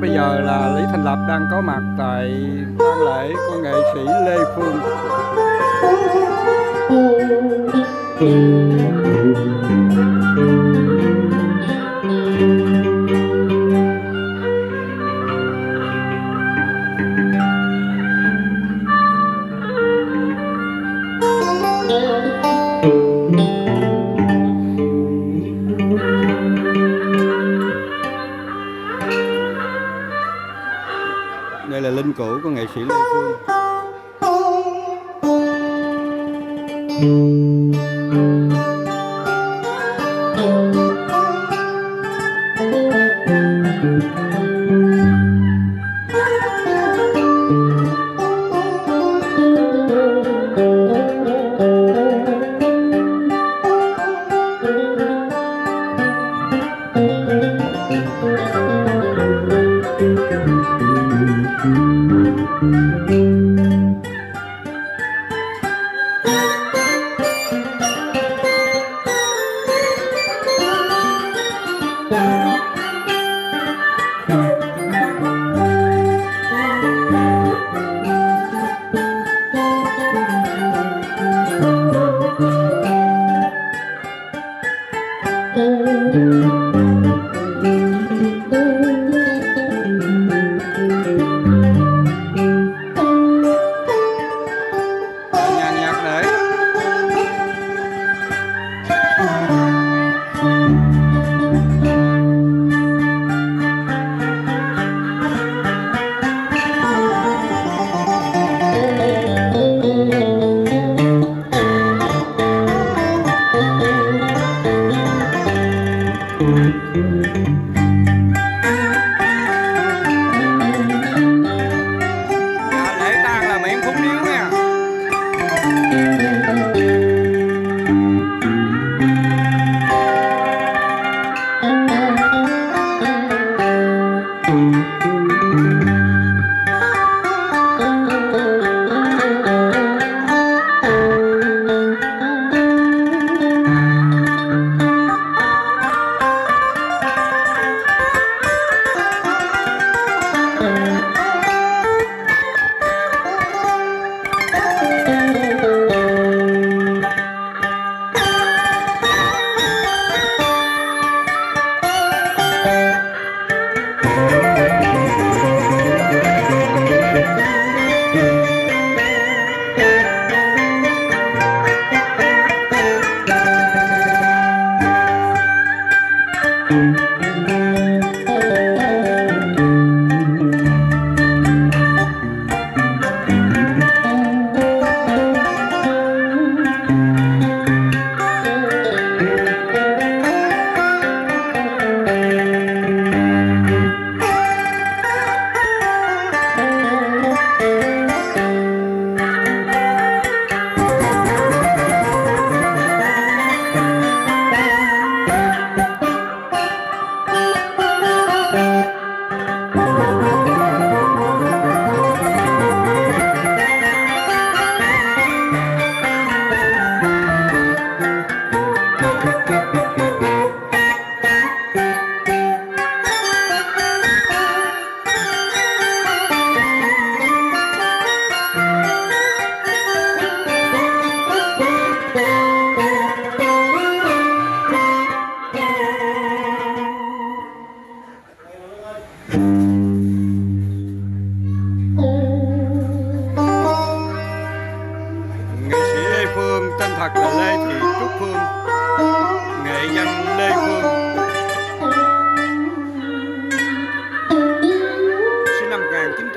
bây giờ là Lý Thành Lập đang có mặt tại tang lễ của nghệ sĩ Lê Phương. Đây là linh cữu của nghệ sĩ Lê Phương thank you.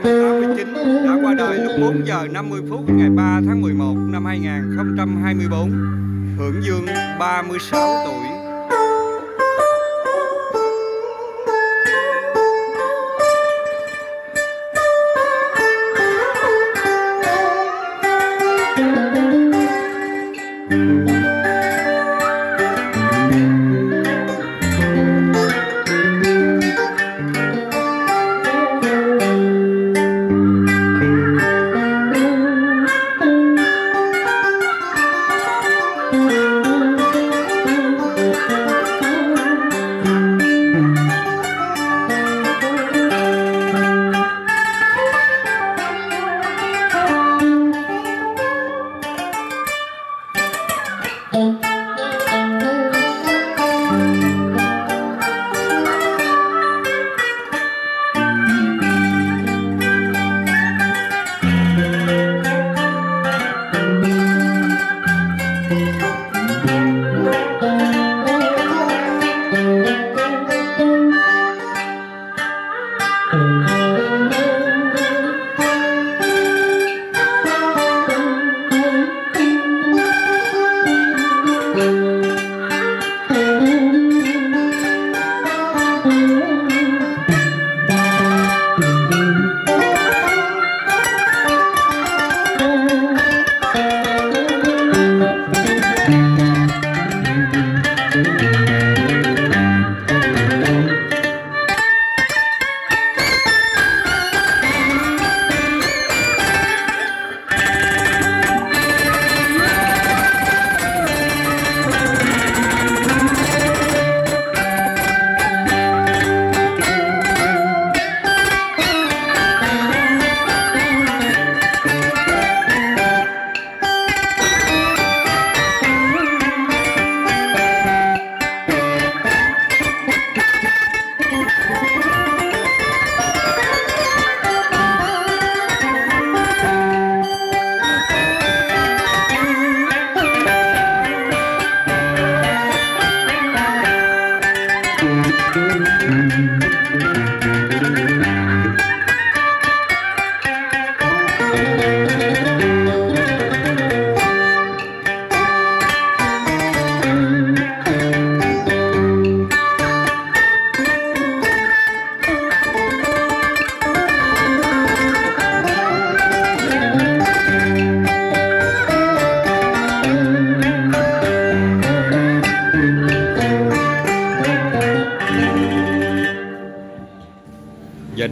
1989, đã qua đời lúc 4 giờ 50 phút ngày 3 tháng 11 năm 2024, hưởng dương 36 tuổi.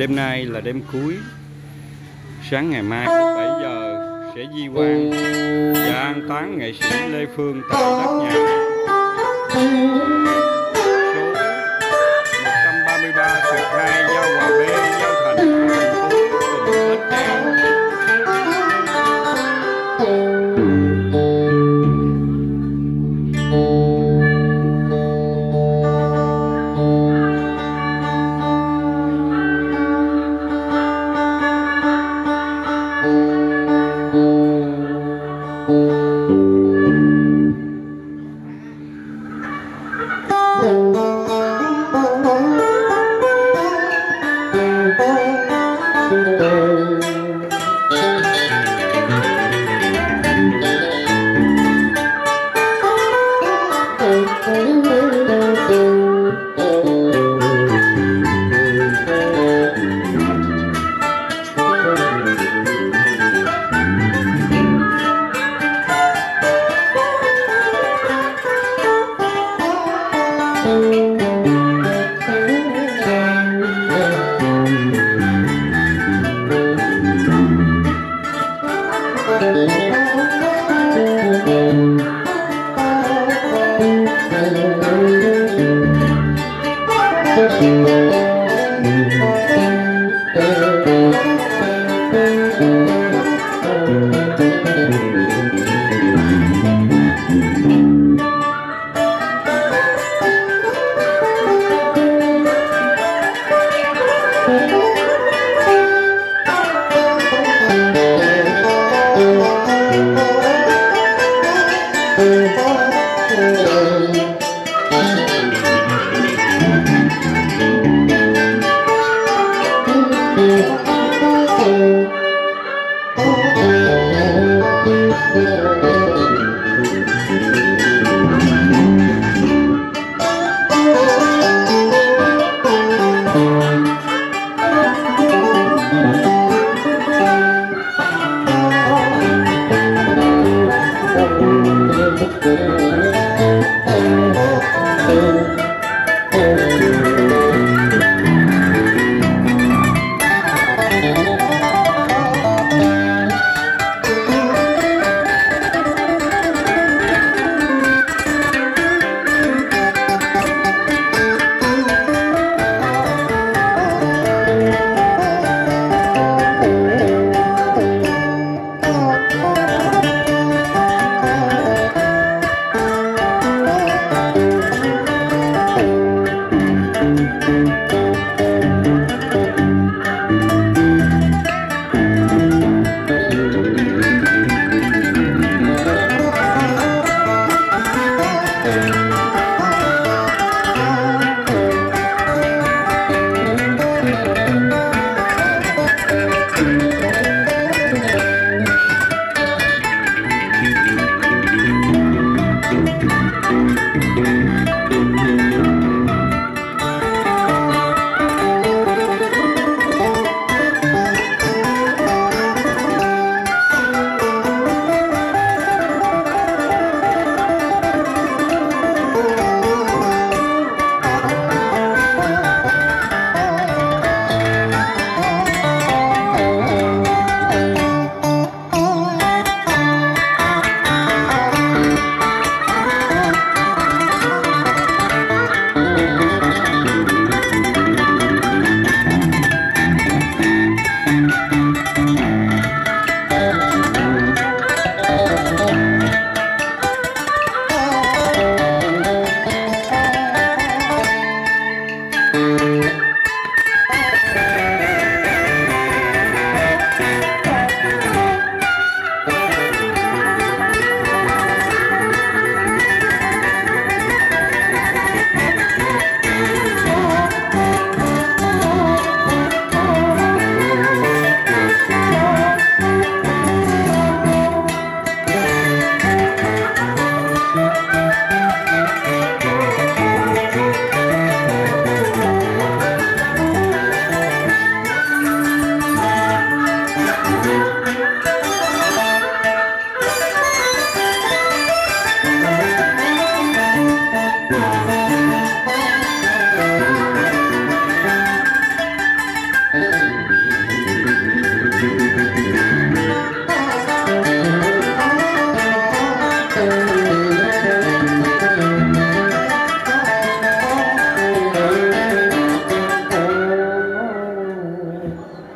Đêm nay là đêm cuối. Sáng ngày mai lúc 7 giờ sẽ di quan và an táng nghệ sĩ Lê Phương tại đất nhà số 133 Sượt 2 Giao Hòa B Música